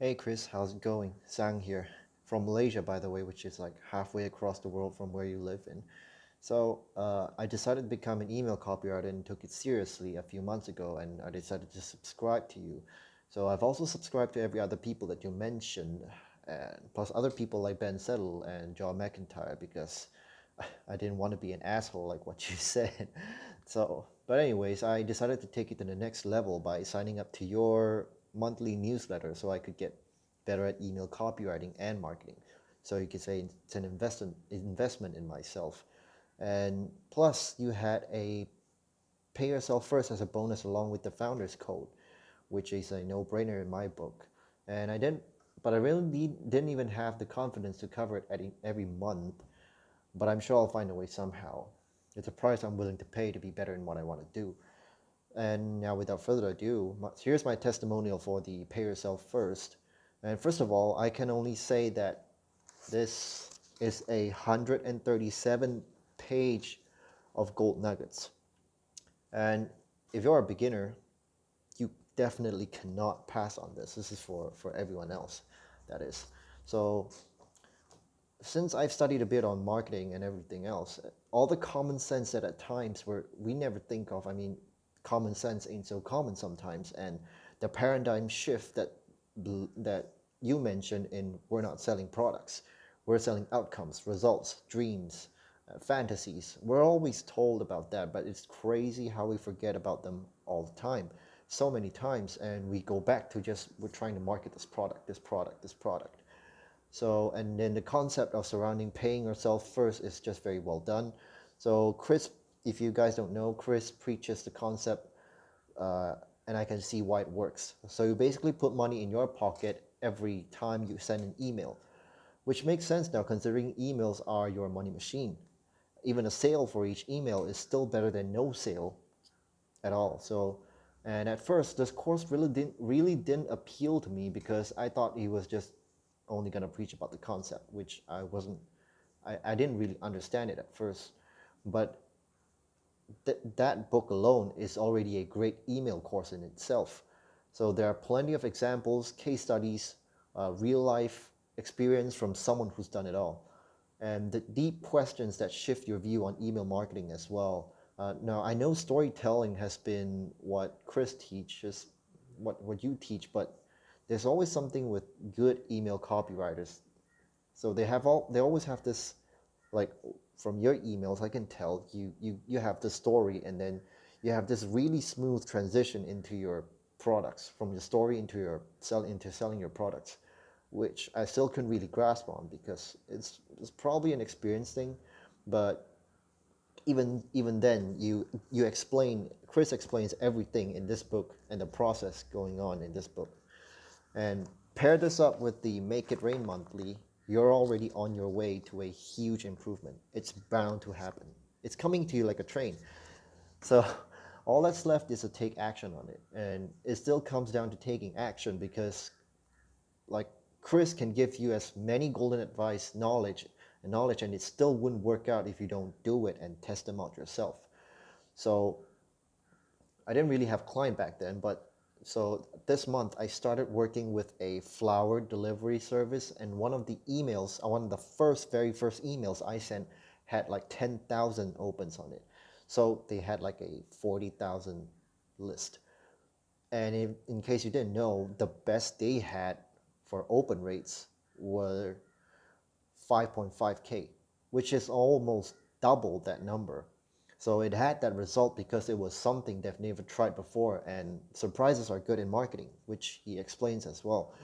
Hey Chris, how's it going? Sang here from Malaysia, by the way, which is like halfway across the world from where you live in. So uh, I decided to become an email copywriter and took it seriously a few months ago, and I decided to subscribe to you. So I've also subscribed to every other people that you mentioned, and plus other people like Ben Settle and John McIntyre because I didn't want to be an asshole like what you said. So, but anyways, I decided to take it to the next level by signing up to your monthly newsletter so I could get better at email copywriting and marketing. So you could say it's an investment investment in myself. And plus you had a pay yourself first as a bonus along with the founder's code, which is a no-brainer in my book. And I didn't but I really didn't even have the confidence to cover it every month. But I'm sure I'll find a way somehow. It's a price I'm willing to pay to be better in what I want to do. And now, without further ado, here's my testimonial for the pay yourself first. And first of all, I can only say that this is a 137 page of gold nuggets. And if you're a beginner, you definitely cannot pass on this. This is for, for everyone else, that is. So, since I've studied a bit on marketing and everything else, all the common sense that at times where we never think of, I mean, common sense ain't so common sometimes and the paradigm shift that that you mentioned in we're not selling products we're selling outcomes results dreams uh, fantasies. We're always told about that but it's crazy how we forget about them all the time so many times and we go back to just we're trying to market this product this product this product. So and then the concept of surrounding paying yourself first is just very well done. So chris if you guys don't know, Chris preaches the concept, uh, and I can see why it works. So you basically put money in your pocket every time you send an email, which makes sense now considering emails are your money machine. Even a sale for each email is still better than no sale at all. So, and at first, this course really didn't really didn't appeal to me because I thought he was just only gonna preach about the concept, which I wasn't. I, I didn't really understand it at first, but th- that book alone is already a great email course in itself. So there are plenty of examples, case studies, uh, real life experience from someone who's done it all, and the deep questions that shift your view on email marketing as well. Uh, now I know storytelling has been what Chris teaches, what what you teach, but there's always something with good email copywriters. So they have all they always have this like from your emails, I can tell you you you have the story, and then you have this really smooth transition into your products from your story into your sell into selling your products, which I still couldn't really grasp on because it's it's probably an experience thing, but even even then you you explain Chris explains everything in this book and the process going on in this book, and pair this up with the Make It Rain monthly you're already on your way to a huge improvement. It's bound to happen. It's coming to you like a train. So all that's left is to take action on it. And it still comes down to taking action because like Chris can give you as many golden advice, knowledge, and knowledge, and it still wouldn't work out if you don't do it and test them out yourself. So I didn't really have client back then, but so this month I started working with a flower delivery service and one of the emails, uh, one of the first, very first emails I sent had like 10,000 opens on it. So they had like a 40,000 list. And in, in case you didn't know, the best they had for open rates were 5.5K, which is almost double that number. So it had that result because it was something they've never tried before, and surprises are good in marketing, which he explains as well.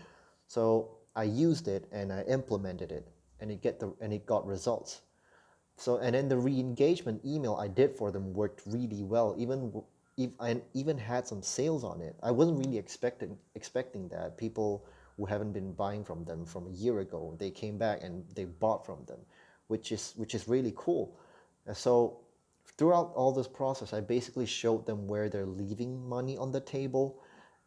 So I used it and I implemented it, and it get the and it got results. So and then the re-engagement email I did for them worked really well. Even if I even had some sales on it, I wasn't really expecting expecting that people who haven't been buying from them from a year ago they came back and they bought from them, which is which is really cool. So throughout all this process, I basically showed them where they're leaving money on the table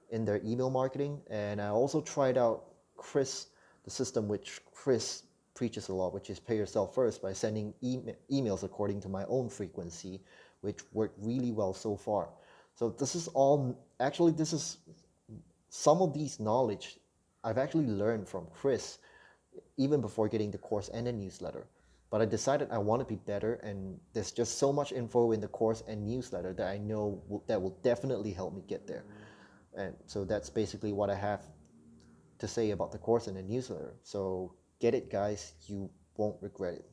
in their email marketing. And I also tried out Chris, the system which Chris preaches a lot, which is pay yourself first by sending e- emails according to my own frequency, which worked really well so far. So this is all actually this is some of these knowledge I've actually learned from Chris even before getting the course and the newsletter. But I decided I want to be better, and there's just so much info in the course and newsletter that I know that will definitely help me get there. And so that's basically what I have to say about the course and the newsletter. So get it, guys. You won't regret it.